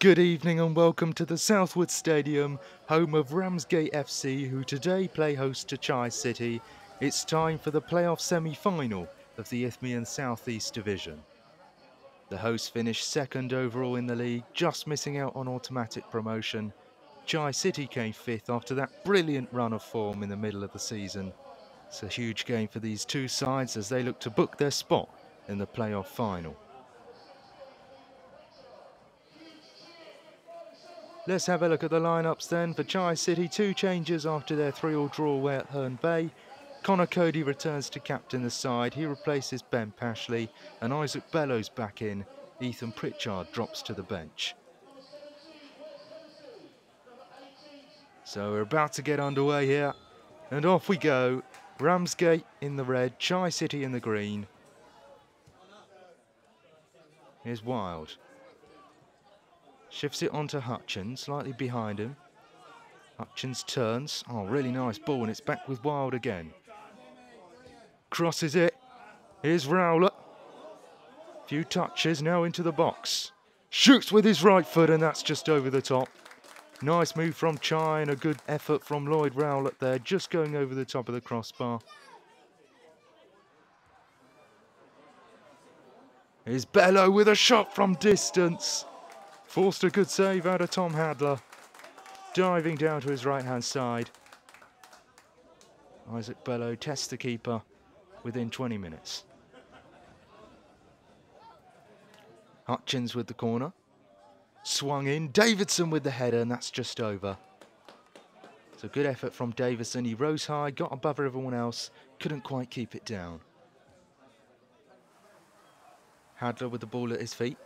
Good evening and welcome to the Southwood Stadium, home of Ramsgate FC, who today play host to Chi City. It's time for the playoff semi final of the Isthmian Southeast Division. The hosts finished second overall in the league, just missing out on automatic promotion. Chi City came fifth after that brilliant run of form in the middle of the season. It's a huge game for these two sides as they look to book their spot in the playoff final. Let's have a look at the lineups then. For Chi City, two changes after their 3-all draw away at Herne Bay. Connor Cody returns to captain the side. He replaces Ben Pashley and Isaac Bello's back in. Ethan Pritchard drops to the bench. So we're about to get underway here. And off we go. Ramsgate in the red, Chi City in the green. Here's Wild. Shifts it onto Hutchins, slightly behind him. Hutchins turns. Oh, really nice ball, and it's back with Wild again. Crosses it. Here's Rowlett. Few touches, now into the box. Shoots with his right foot, and that's just over the top. Nice move from Chi and a good effort from Lloyd Rowlett there, just going over the top of the crossbar. Here's Bello with a shot from distance. Forced a good save out of Tom Hadler. Diving down to his right-hand side. Isaac Bello tests the keeper within 20 minutes. Hutchins with the corner. Swung in. Davidson with the header, and that's just over. So good effort from Davison. He rose high, got above everyone else, couldn't quite keep it down. Hadler with the ball at his feet.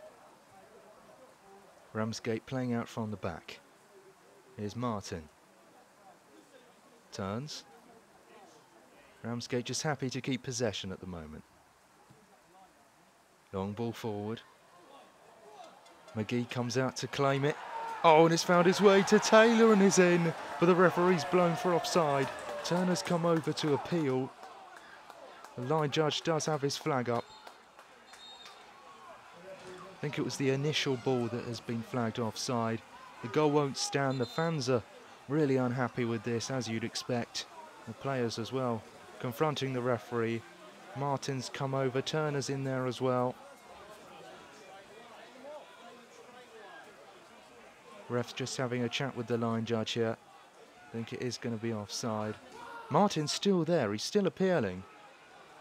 Ramsgate playing out from the back. Here's Martin. Turns. Ramsgate just happy to keep possession at the moment. Long ball forward. McGee comes out to claim it. Oh, and it's found its way to Taylor and is in, but the referee's blown for offside. Turner's come over to appeal. The line judge does have his flag up. I think it was the initial ball that has been flagged offside. The goal won't stand. The fans are really unhappy with this, as you'd expect. The players as well, confronting the referee. Martin's come over, Turner's in there as well. Ref's just having a chat with the line judge here. I think it is going to be offside. Martin's still there, he's still appealing.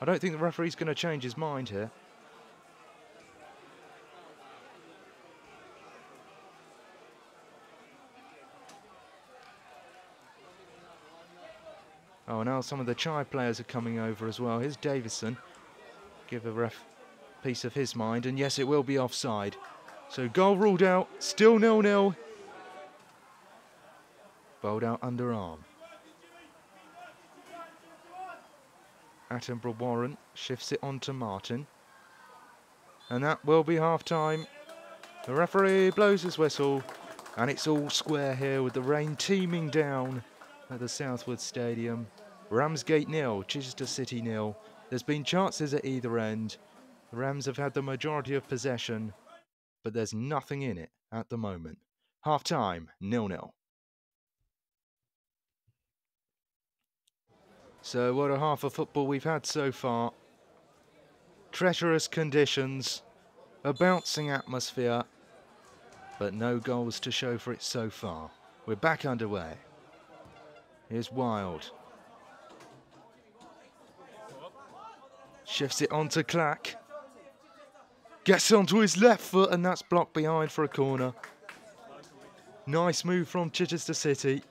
I don't think the referee's going to change his mind here. Oh, now some of the Chi players are coming over as well. Here's Davison. Give a ref piece of his mind. And yes, it will be offside. So goal ruled out. Still nil-nil. Bowled out underarm. Attenborough Warren shifts it on to Martin. And that will be half-time. The referee blows his whistle. And it's all square here with the rain teeming down at the Southwood Stadium. Ramsgate nil, Chichester City nil. There's been chances at either end. The Rams have had the majority of possession, but there's nothing in it at the moment. Half time, nil nil. So, what a half of football we've had so far. Treacherous conditions, a bouncing atmosphere, but no goals to show for it so far. We're back underway. Here's Wild. Shifts it onto Clack. Gets onto his left foot and that's blocked behind for a corner. Nice move from Chichester City.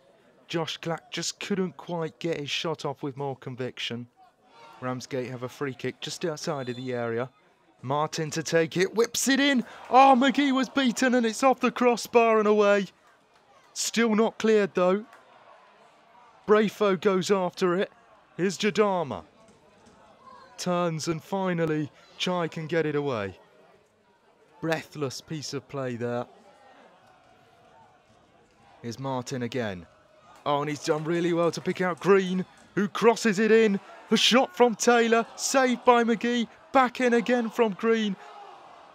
Josh Clack just couldn't quite get his shot off with more conviction. Ramsgate have a free kick just outside of the area. Martin to take it, whips it in. Oh, McGee was beaten and it's off the crossbar and away. Still not cleared though. Brafo goes after it. Here's Jadama. Turns and finally Chi can get it away. Breathless piece of play there. Here's Martin again. Oh, and he's done really well to pick out Green, who crosses it in. A shot from Taylor, saved by McGee. Back in again from Green.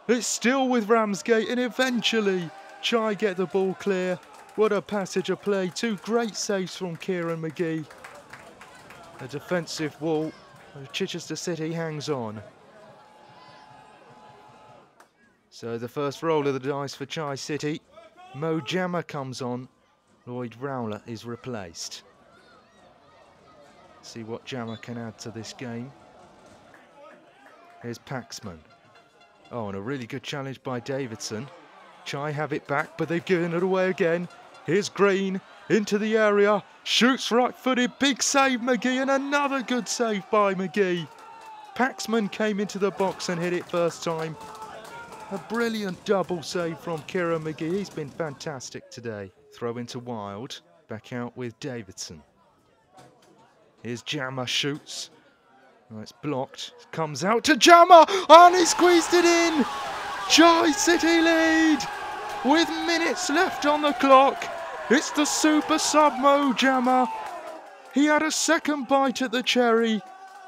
It's still with Ramsgate, and eventually Chi get the ball clear. What a passage of play. Two great saves from Kieran McGee. A defensive wall. Chichester City hangs on. So the first roll of the dice for Chi City. Mo Jammeh comes on. Lloyd Rowlett is replaced. See what Jammeh can add to this game. Here's Paxman. Oh, and a really good challenge by Davidson. Chi have it back, but they've given it away again. Here's Green into the area. Shoots right footed. Big save, McGee, and another good save by McGee. Paxman came into the box and hit it first time. A brilliant double save from Kieran McGee. He's been fantastic today. Throw into Wild. Back out with Davidson. Here's Jammeh shoots. Oh, it's blocked. Comes out to Jammeh and he squeezed it in. Chi City lead with minutes left on the clock. It's the super sub Mo Jammeh. He had a second bite at the cherry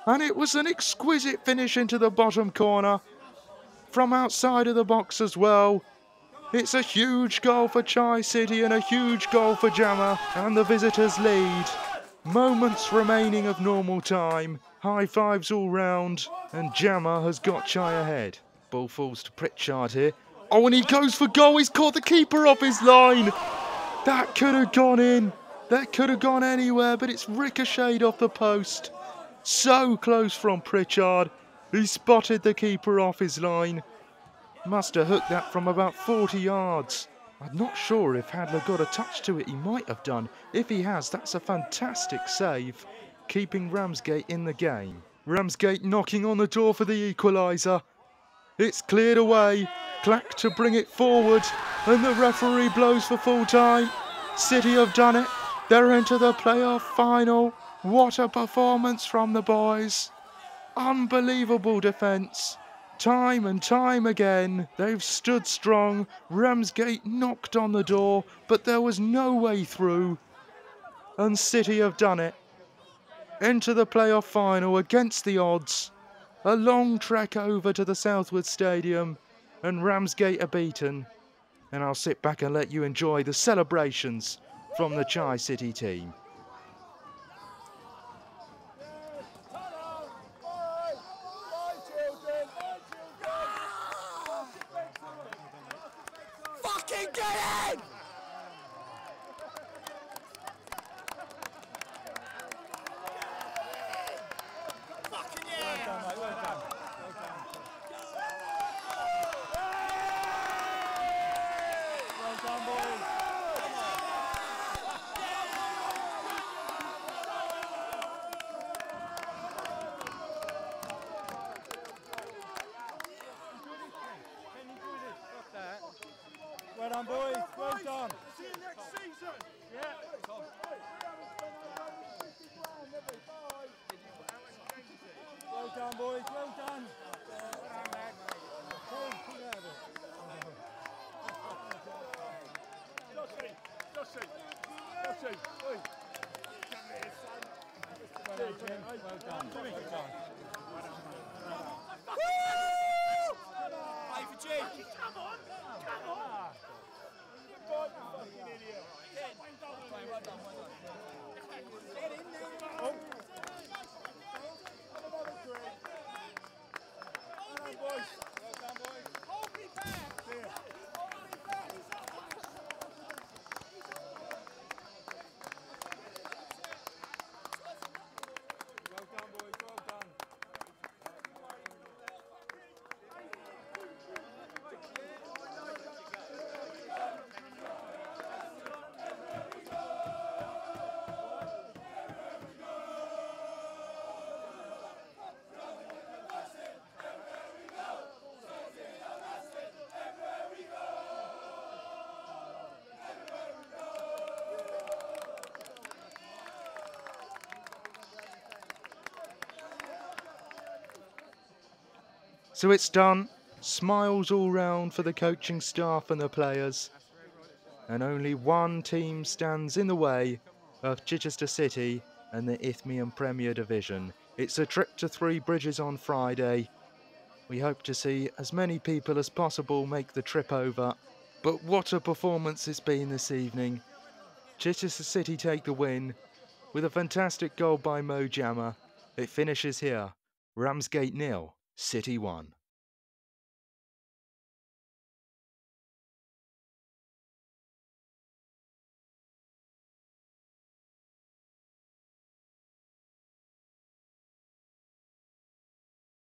and it was an exquisite finish into the bottom corner from outside of the box as well. It's a huge goal for Chi City and a huge goal for Jammeh and the visitors lead. Moments remaining of normal time. High fives all round and Jammeh has got Chi ahead. Ball falls to Pritchard here. Oh, and he goes for goal. He's caught the keeper off his line. That could have gone in. That could have gone anywhere, but it's ricocheted off the post. So close from Pritchard. He spotted the keeper off his line. Must have hooked that from about 40 yards. I'm not sure if Hadler got a touch to it. He might have done. If he has, that's a fantastic save, keeping Ramsgate in the game. Ramsgate knocking on the door for the equaliser. It's cleared away. Clack to bring it forward. And the referee blows for full time. City have done it. They're into the playoff final. What a performance from the boys. Unbelievable defence. Time and time again, they've stood strong. Ramsgate knocked on the door, but there was no way through. And City have done it. Enter the playoff final against the odds. A long trek over to the Southwood Stadium, and Ramsgate are beaten. And I'll sit back and let you enjoy the celebrations from the Chi City team. Well done, boys. Well done. See you next season. Yeah. Well done, boys. Well done. Jossie, Jossie, Jossie, oi. Well done, Jim. Well done. Well done. Woo! Play for Jim. Come on. Come on. Oh. So it's done. Smiles all round for the coaching staff and the players. And only one team stands in the way of Chichester City and the Isthmian Premier Division. It's a trip to Three Bridges on Friday. We hope to see as many people as possible make the trip over But what a performance it's been this evening. Chichester City take the win with a fantastic goal by Mo Jammeh. It finishes here. Ramsgate nil, City 1.